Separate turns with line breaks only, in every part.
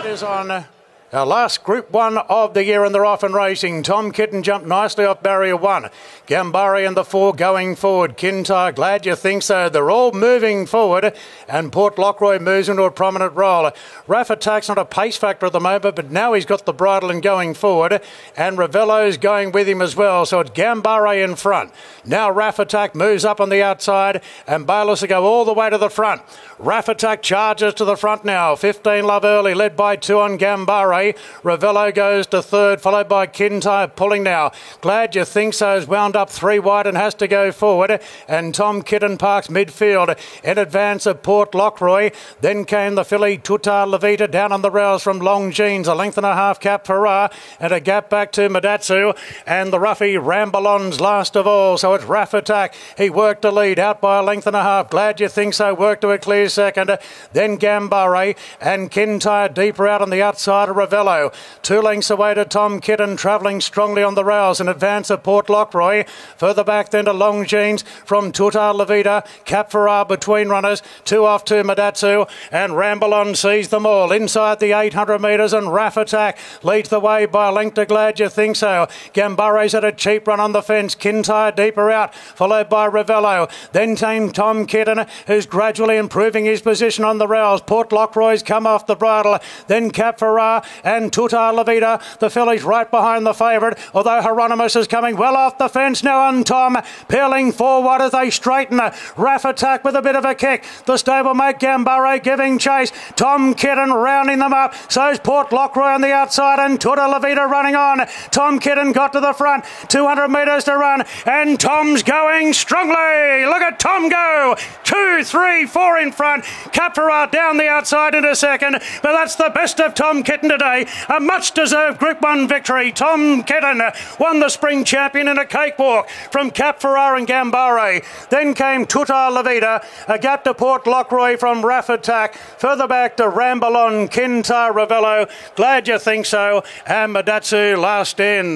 It is on. Uh, Our last Group 1 of the year and they're off and racing. Tom Kitten jumped nicely off barrier 1. Gambare and the 4 going forward. Kintyre, glad you think so. They're all moving forward and Port Lockroy moves into a prominent role. Raff Attack's not a pace factor at the moment, but now he's got the bridle and going forward. And Ravello's going with him as well. So it's Gambare in front. Now Raff Attack moves up on the outside and Bayliss will go all the way to the front. Raff Attack charges to the front now. 15 Love Early, led by two on Gambare. Ravello goes to third, followed by Kintyre pulling now. Glad you think so. Is wound up three wide and has to go forward. And Tom Kitten parks midfield in advance of Port Lockroy. Then came the filly Tutar Levita down on the rails from Long Jeans. A length and a half Cape Ferrat and a gap back to Madatsu. And the roughie Rambalon's last of all. So it's Raff Attack. He worked a lead out by a length and a half. Glad you think so. Worked to a clear second. Then Gambare and Kintyre deeper out on the outside of Two lengths away to Tom Kitten, travelling strongly on the rails in advance of Port Lockroy. Further back then to Long Jeans from Tutar Levita. Cape Ferrat between runners. Two off to Madatsu. And Rambalon sees them all inside the 800 metres. And Raff Attack leads the way by a length to Glad You Think So. Gambare's at a cheap run on the fence. Kintyre deeper out, followed by Ravello. Then came Tom Kitten, who's gradually improving his position on the rails. Port Lockroy's come off the bridle. Then Cape Ferrat and Tutar Levita. The filly's right behind the favourite, although Hyeronimus is coming well off the fence now on Tom, peeling forward as they straighten. Raff attack with a bit of a kick. The stablemate Gambare giving chase. Tom Kitten rounding them up. So's Port Lockroy on the outside and Tutar Levita running on. Tom Kitten got to the front. 200 metres to run and Tom's going strongly. Look at Tom go. Two, three, four in front. Capra down the outside in a second. But that's the best of Tom Kitten today. A much deserved Group 1 victory. Tom Kitten won the spring champion in a cakewalk from Cape Ferrat and Gambare. Then came Tutar Levita, a gap to Port Lockroy from Raff Attack. Further back to Rambalon, Kintyre Ravello. Glad you think so. And Madatsu last in.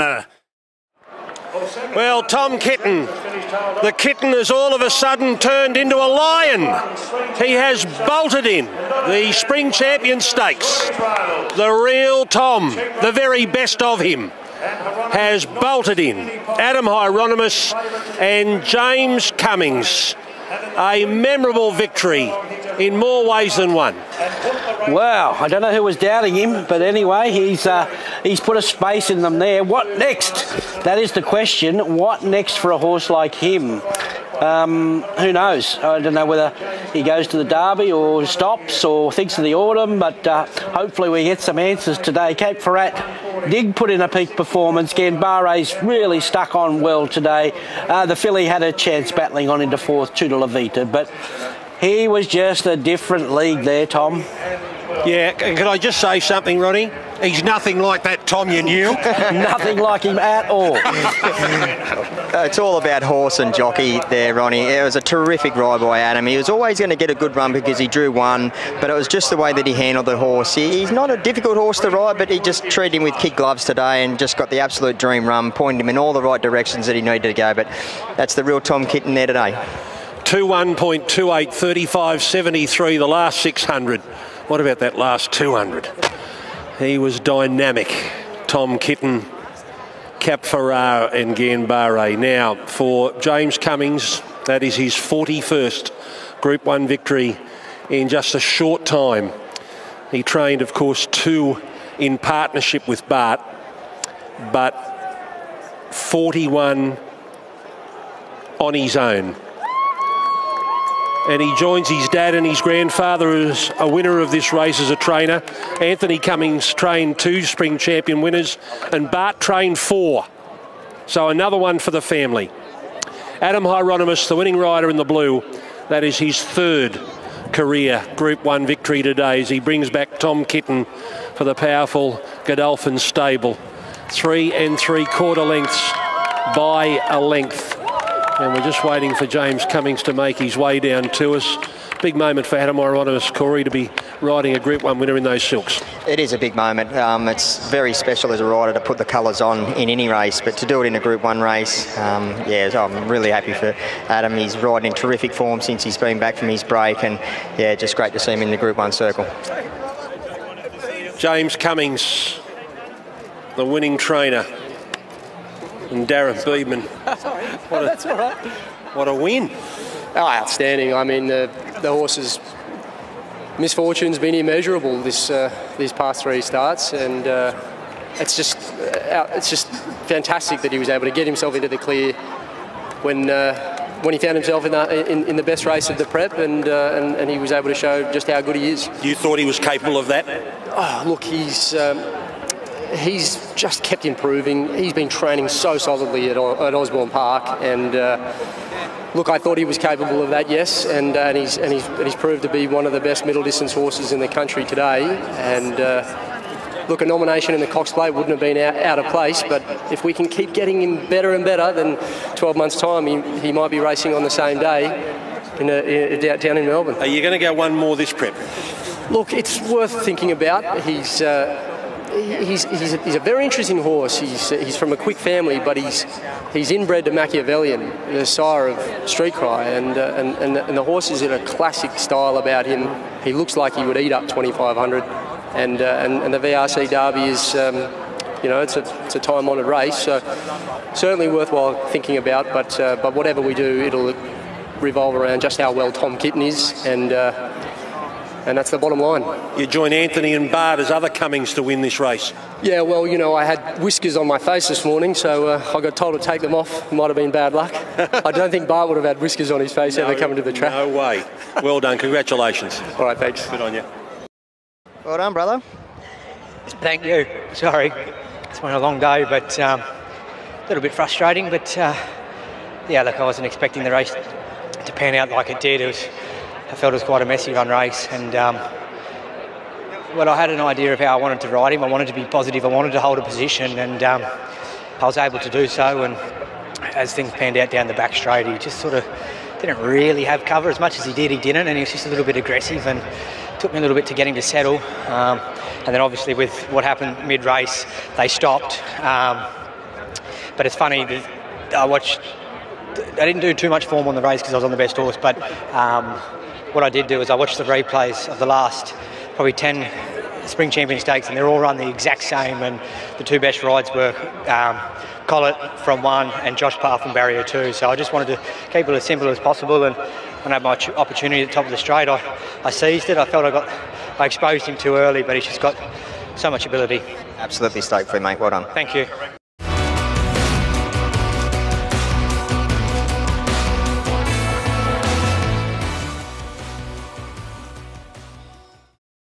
Well, Tom Kitten, the kitten has all of a sudden turned into a lion. He has bolted in the Spring Champion Stakes. The real Tom, the very best of him, has bolted in. Adam Hyeronimus and James Cummings. A memorable victory in more ways than one.
Wow, I don't know who was doubting him, but anyway, he's uh, he's put a space in them there. What next? That is the question. What next for a horse like him? Um, who knows? I don't know whether he goes to the Derby or stops or thinks of the autumn, but uh, hopefully we get some answers today. Cape Ferrat did put in a peak performance. Gambare's really stuck on well today. Uh, the filly had a chance battling on into fourth, to Levita, but he was just a different league there, Tom.
Yeah, can I just say something, Ronnie? He's nothing like that Tom you knew.
nothing like him at all.
Uh, it's all about horse and jockey there, Ronnie. It was a terrific ride by Adam. He was always going to get a good run because he drew one, but it was just the way that he handled the horse. He's not a difficult horse to ride, but he just treated him with kid gloves today and just got the absolute dream run, pointed him in all the right directions that he needed to go. But that's the real Tom Kitten there today.
2-1.28, 35.73, the last 600. What about that last 200? He was dynamic. Tom Kitten, Cape Ferrat and Gambare. Now, for James Cummings, that is his 41st Group 1 victory in just a short time. He trained, of course, two in partnership with Bart, but 41 on his own and he joins his dad and his grandfather as a winner of this race as a trainer. Anthony Cummings trained two spring champion winners, and Bart trained four. So another one for the family. Adam Hyeronimus, the winning rider in the blue, that is his third career Group 1 victory today as he brings back Tom Kitten for the powerful Godolphin stable. Three and three quarter lengths by a length. And we're just waiting for James Cummings to make his way down to us. Big moment for Adam Hyeronimus Corey to be riding a Group 1 winner in those silks.
It is a big moment. Um, it's very special as a rider to put the colours on in any race, but to do it in a Group 1 race, um, yeah, I'm really happy for Adam. He's riding in terrific form since he's been back from his break, and yeah, just great to see him in the Group 1 circle.
James Cummings, the winning trainer, and Darren Beadman. What a,
That's all right.
what a win.
Oh, outstanding. I mean, the, the horse's misfortune's been immeasurable this uh, these past three starts, and uh, it's just uh, it's just fantastic that he was able to get himself into the clear when. Uh, when he found himself in the, in, in the best race of the prep, and, uh, and and he was able to show just how good he is.
You thought he was capable of that?
Oh, look, he's um, he's just kept improving. He's been training so solidly at, at Osborne Park, and uh, look, I thought he was capable of that, yes, and, uh, and he's and he's and he's proved to be one of the best middle distance horses in the country today. And uh, look, a nomination in the Cox Plate wouldn't have been out, out of place, but if we can keep getting him better and better, then 12 months' time he, he might be racing on the same day. In a, in, down- down in Melbourne.
Are you going to go one more this prep?
Look, it's worth thinking about. He's uh, he's, he's, a, he's a very interesting horse. He's, he's from a quick family, but he's he's inbred to Machiavellian, the sire of Street Cry, and, uh, and, and, and the horse is in a classic style about him. He looks like he would eat up 2,500, and, uh, and, and the VRC Derby is. Um, you know, it's a, it's a time-honoured race, so certainly worthwhile thinking about. But uh, but whatever we do, it'll revolve around just how well Tom Kitten is, and uh, and that's the bottom line.
You join Anthony and Bart as other Cummings to win this race.
Yeah, well, you know, I had whiskers on my face this morning, so uh, I got told to take them off. Might have been bad luck. I don't think Bart would have had whiskers on his face ever coming to the track.
No way. Well done. Congratulations.
All right, thanks.
Good on you.
Well done, brother.
Thank you. Sorry, it's been a long day, but um, a little bit frustrating. But uh, yeah, look, I wasn't expecting the race to pan out like it did. It was, I felt it was quite a messy run race, and um, well, I had an idea of how I wanted to ride him. I wanted to be positive. I wanted to hold a position, and um, I was able to do so. And as things panned out down the back straight, he just sort of didn't really have cover as much as he did. He didn't, and he was just a little bit aggressive and took me a little bit to get him to settle. Um, and then obviously with what happened mid-race, they stopped. Um, but it's funny I watched. I didn't do too much form on the race because I was on the best horse. But um, what I did do is I watched the replays of the last probably ten spring champion stakes, and they're all run the exact same. And the two best rides were um, Collett from one and Josh Parr from barrier two. So I just wanted to keep it as simple as possible. And when I had my opportunity at the top of the straight, I, I seized it. I felt I got I exposed him too early, but he's just got so much ability.
Absolutely stoked for you, mate. Well done.
Thank you.